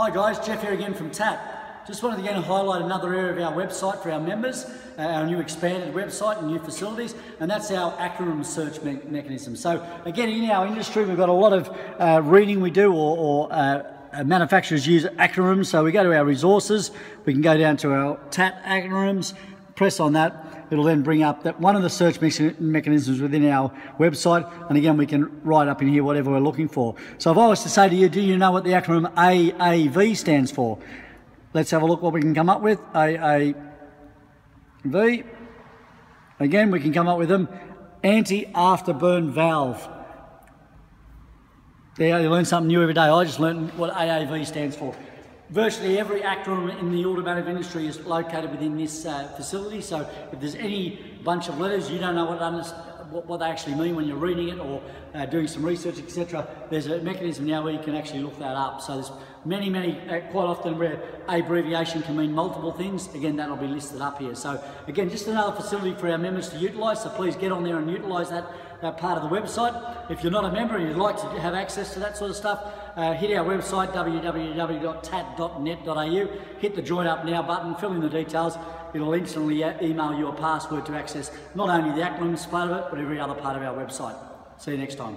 Hi guys, Jeff here again from TAT. Just wanted to again highlight another area of our website for our members, uh, our new expanded website and new facilities, and that's our acronym search me mechanism. So again, in our industry, we've got a lot of uh, reading we do, or, or uh, uh manufacturers use acronyms. So we go to our resources, we can go down to our TAT acronyms, press on that, it'll then bring up that one of the search mechanisms within our website. And again, we can write up in here whatever we're looking for. So if I was to say to you, do you know what the acronym AAV stands for? Let's have a look what we can come up with. AAV. Again, we can come up with them. Anti-afterburn valve. There, you learn something new every day. I just learned what AAV stands for virtually every acronym in the automotive industry is located within this uh, facility. So if there's any bunch of letters you don't know what, what, what they actually mean when you're reading it or uh, doing some research, etc., there's a mechanism now where you can actually look that up. So there's many, many, uh, quite often where abbreviation can mean multiple things. Again, that'll be listed up here. So again, just another facility for our members to utilise. So please get on there and utilise that that part of the website. If you're not a member and you'd like to have access to that sort of stuff, uh, hit our website www.tat.net.au, hit the join up now button, fill in the details. It'll instantly email you a password to access not only the acronyms part of it, but every other part of our website. See you next time.